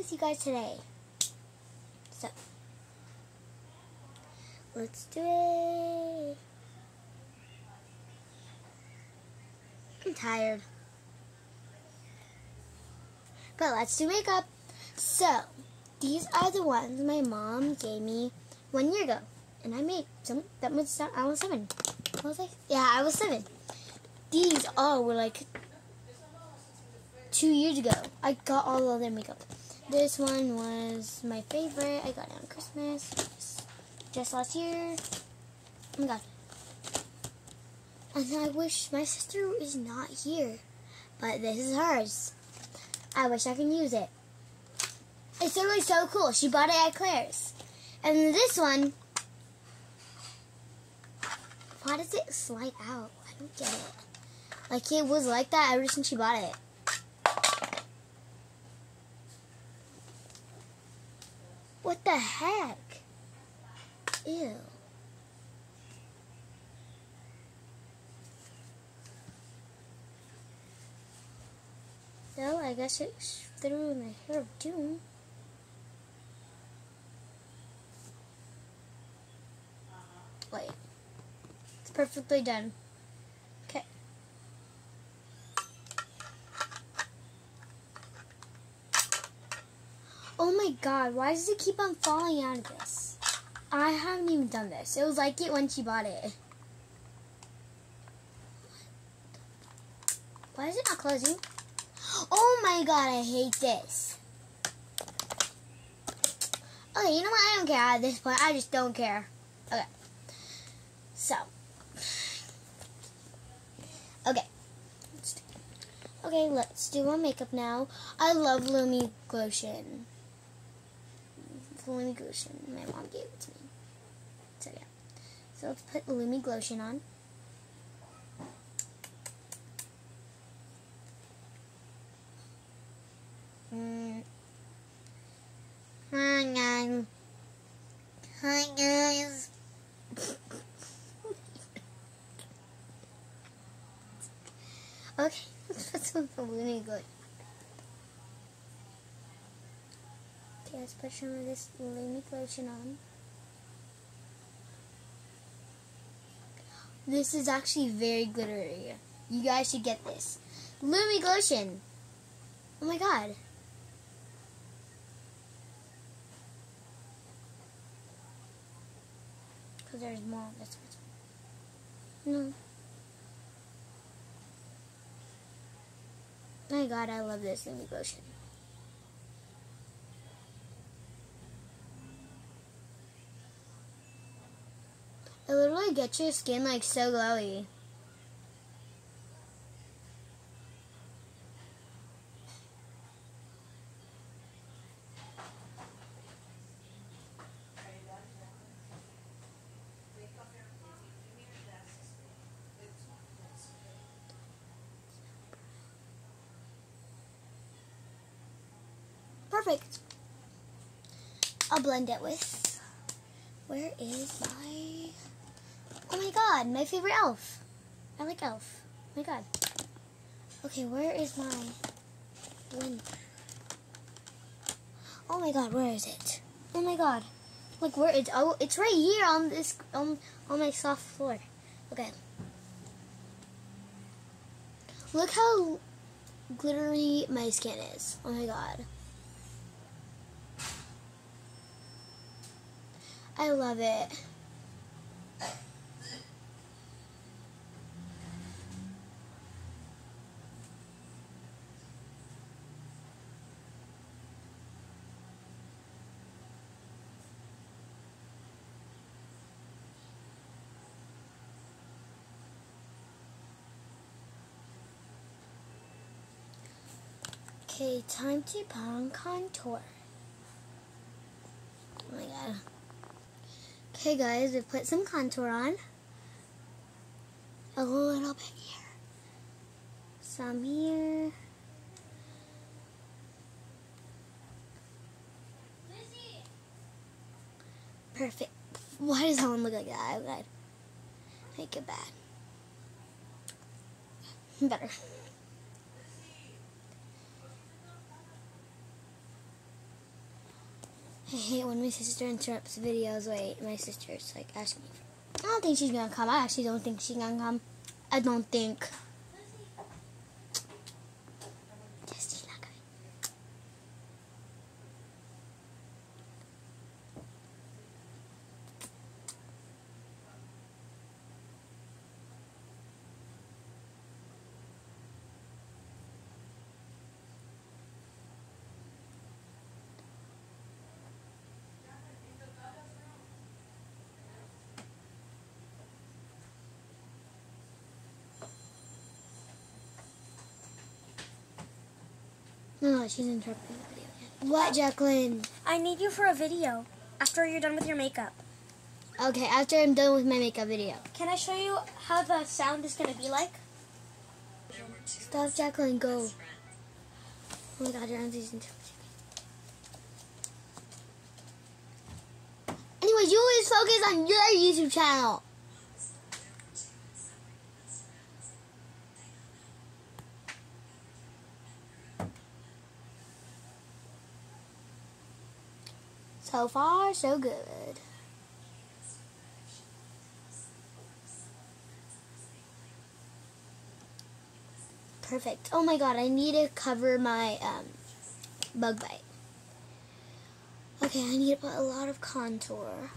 with you guys today. So, let's do it. I'm tired. But let's do makeup. So, these are the ones my mom gave me one year ago. And I made some, that was, I was seven. Was I? Yeah, I was seven. These all were like two years ago. I got all of their makeup. This one was my favorite. I got it on Christmas just last year. Oh my god. And I wish my sister is not here. But this is hers. I wish I can use it. It's really so cool. She bought it at Claire's. And this one, why does it slide out? I don't get it. Like it was like that ever since she bought it. What the heck? Ew. Well, I guess it's through in the hair of doom. Wait. It's perfectly done. Okay. Oh god, why does it keep on falling out of this? I haven't even done this. It was like it when she bought it. Why is it not closing? Oh my god, I hate this. Okay, you know what? I don't care at this point. I just don't care. Okay. So. Okay. Okay, let's do our makeup now. I love Lumi Glotion. Lumi Glotion. My mom gave it to me. So, yeah. So, let's put Lumi Glotion on. Mm. Hi guys. Hi guys. okay, let's put some balloony Okay, let's put some of this Lumi lotion on. This is actually very glittery. You guys should get this. Lumi Glotion. Oh my god. Because there's more on this. No. My god, I love this Lumi Glotion. It literally gets your skin like so glowy. Perfect. I'll blend it with. Where is my. Oh my god, my favorite elf. I like elf. Oh my god. Okay, where is my? Oh my god, where is it? Oh my god. Like where it's oh it's right here on this on on my soft floor. Okay. Look how glittery my skin is. Oh my god. I love it. Okay, time to put on contour. Oh my god. Okay guys, we put some contour on. A little bit here. Some here. Perfect. Why does someone look like that? Oh god. Make it bad. Better. I hate when my sister interrupts videos. Wait, my sister's like asking. I don't think she's gonna come. I actually don't think she's gonna come. I don't think. Yes, she's not coming. No, no, she's interrupting the video again. What, Jacqueline? I need you for a video after you're done with your makeup. Okay, after I'm done with my makeup video. Can I show you how the sound is going to be like? Stop, Jacqueline, go. Oh my god, you're on season two. Anyways, you always focus on your YouTube channel. So far, so good. Perfect. Oh my god, I need to cover my um, bug bite. Okay, I need to put a lot of contour.